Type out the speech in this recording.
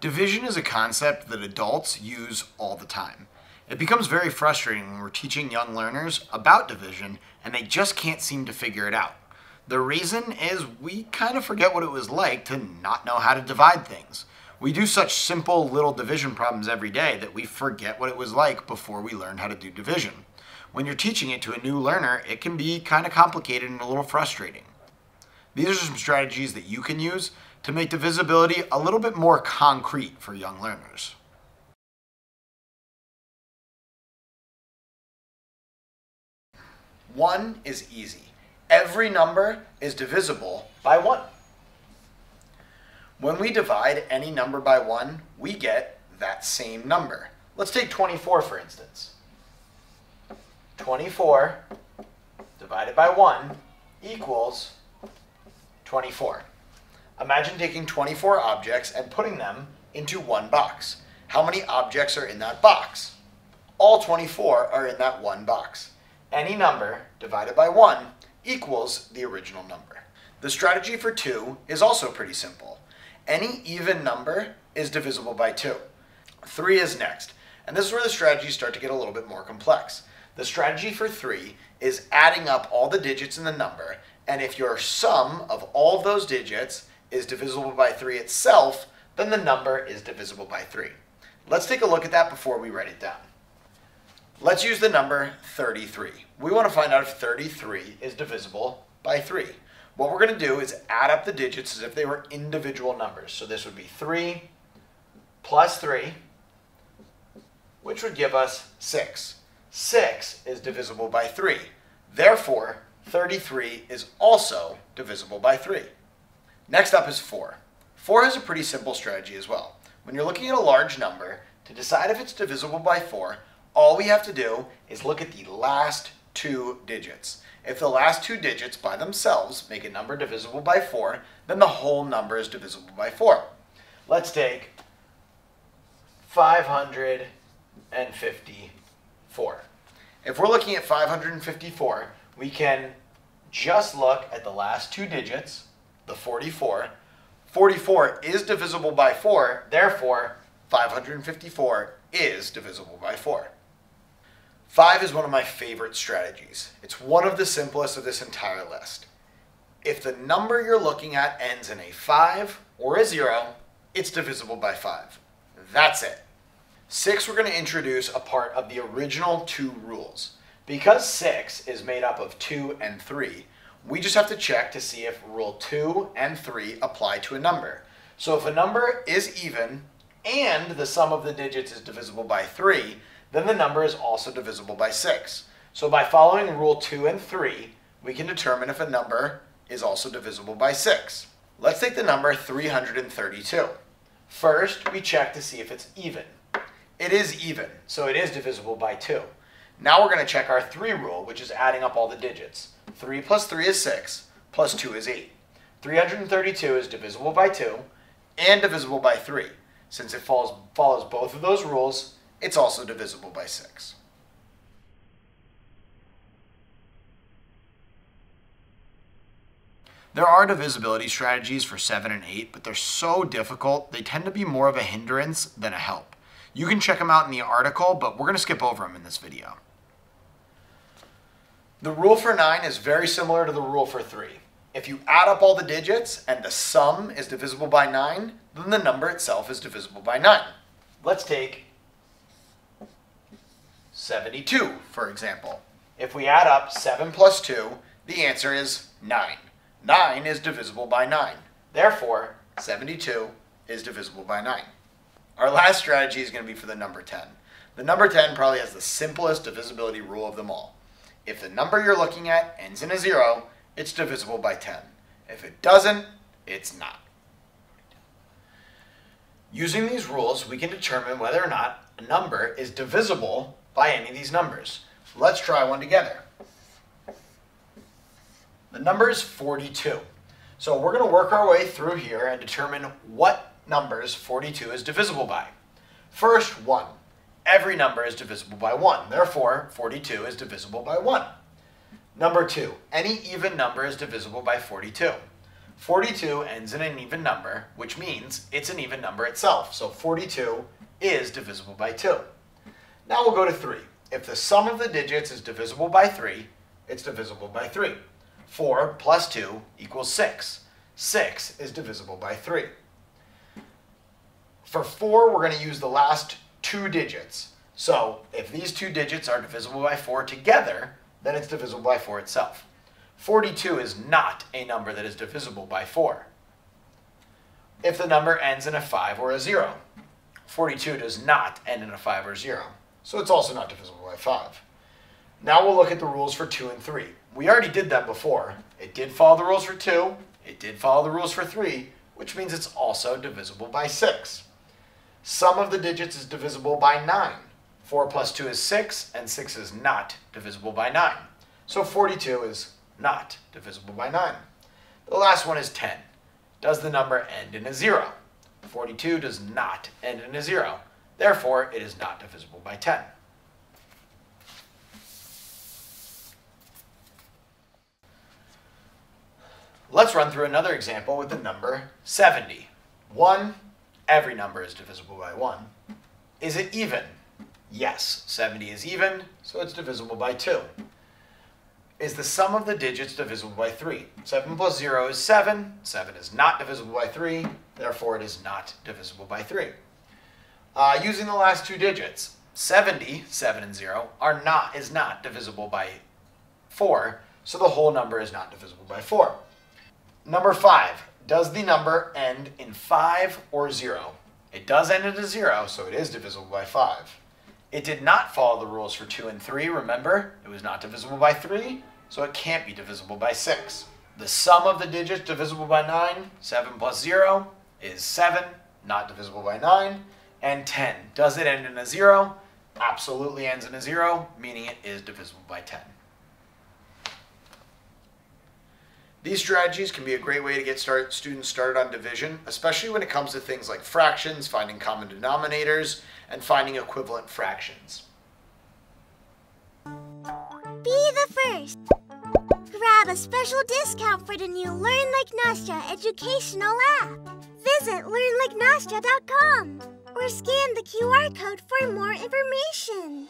Division is a concept that adults use all the time. It becomes very frustrating when we're teaching young learners about division and they just can't seem to figure it out. The reason is we kind of forget what it was like to not know how to divide things. We do such simple little division problems every day that we forget what it was like before we learned how to do division. When you're teaching it to a new learner, it can be kind of complicated and a little frustrating. These are some strategies that you can use to make divisibility a little bit more concrete for young learners. One is easy. Every number is divisible by one. When we divide any number by one, we get that same number. Let's take 24 for instance. 24 divided by 1 equals 24. Imagine taking 24 objects and putting them into one box. How many objects are in that box? All 24 are in that one box. Any number divided by 1 equals the original number. The strategy for 2 is also pretty simple. Any even number is divisible by 2. 3 is next, and this is where the strategies start to get a little bit more complex. The strategy for 3 is adding up all the digits in the number, and if your sum of all of those digits is divisible by 3 itself, then the number is divisible by 3. Let's take a look at that before we write it down. Let's use the number 33. We want to find out if 33 is divisible by 3. What we're going to do is add up the digits as if they were individual numbers. So this would be 3 plus 3, which would give us 6. 6 is divisible by 3. Therefore, 33 is also divisible by 3. Next up is 4. 4 has a pretty simple strategy as well. When you're looking at a large number, to decide if it's divisible by 4, all we have to do is look at the last two digits. If the last two digits by themselves make a number divisible by 4, then the whole number is divisible by 4. Let's take 554. If we're looking at 554, we can just look at the last two digits the 44. 44 is divisible by 4, therefore 554 is divisible by 4. 5 is one of my favorite strategies. It's one of the simplest of this entire list. If the number you're looking at ends in a 5 or a 0, it's divisible by 5. That's it. 6, we're going to introduce a part of the original two rules. Because 6 is made up of 2 and 3, we just have to check to see if rule 2 and 3 apply to a number. So if a number is even and the sum of the digits is divisible by 3, then the number is also divisible by 6. So by following rule 2 and 3, we can determine if a number is also divisible by 6. Let's take the number 332. First, we check to see if it's even. It is even, so it is divisible by 2. Now we're going to check our 3 rule, which is adding up all the digits. 3 plus 3 is 6, plus 2 is 8. 332 is divisible by 2 and divisible by 3. Since it follows, both of those rules, it's also divisible by 6. There are divisibility strategies for 7 and 8, but they're so difficult, they tend to be more of a hindrance than a help. You can check them out in the article, but we're going to skip over them in this video. The rule for 9 is very similar to the rule for 3. If you add up all the digits and the sum is divisible by 9, then the number itself is divisible by 9. Let's take 72, for example. If we add up 7 plus 2, the answer is 9. 9 is divisible by 9. Therefore, 72 is divisible by 9. Our last strategy is going to be for the number 10. The number 10 probably has the simplest divisibility rule of them all. If the number you're looking at ends in a zero, it's divisible by 10. If it doesn't, it's not. Using these rules, we can determine whether or not a number is divisible by any of these numbers. Let's try one together. The number is 42. So we're going to work our way through here and determine what numbers 42 is divisible by. First, 1 every number is divisible by 1. Therefore, 42 is divisible by 1. Number 2, any even number is divisible by 42. 42 ends in an even number, which means it's an even number itself. So 42 is divisible by 2. Now we'll go to 3. If the sum of the digits is divisible by 3, it's divisible by 3. 4 plus 2 equals 6. 6 is divisible by 3. For 4, we're going to use the last two digits. So if these two digits are divisible by 4 together, then it's divisible by 4 itself. 42 is not a number that is divisible by 4. If the number ends in a 5 or a 0, 42 does not end in a 5 or 0. So it's also not divisible by 5. Now we'll look at the rules for 2 and 3. We already did that before. It did follow the rules for 2. It did follow the rules for 3, which means it's also divisible by 6. Sum of the digits is divisible by 9. 4 plus 2 is 6, and 6 is not divisible by 9. So 42 is not divisible by 9. The last one is 10. Does the number end in a 0? 42 does not end in a 0. Therefore, it is not divisible by 10. Let's run through another example with the number 70. 1, every number is divisible by 1. Is it even? Yes, 70 is even, so it's divisible by 2. Is the sum of the digits divisible by 3? 7 plus 0 is 7. 7 is not divisible by 3, therefore it is not divisible by 3. Uh, using the last two digits, 70, 7 and 0, are not, is not divisible by 4, so the whole number is not divisible by 4. Number 5, does the number end in 5 or 0? It does end in a 0, so it is divisible by 5. It did not follow the rules for 2 and 3, remember? It was not divisible by 3, so it can't be divisible by 6. The sum of the digits divisible by 9, 7 plus 0, is 7, not divisible by 9 and 10. Does it end in a 0? Absolutely ends in a 0, meaning it is divisible by 10. These strategies can be a great way to get start, students started on division, especially when it comes to things like fractions, finding common denominators, and finding equivalent fractions. Be the first! Grab a special discount for the new Learn Like Nastya educational app. Visit learnlikenastya.com or scan the QR code for more information.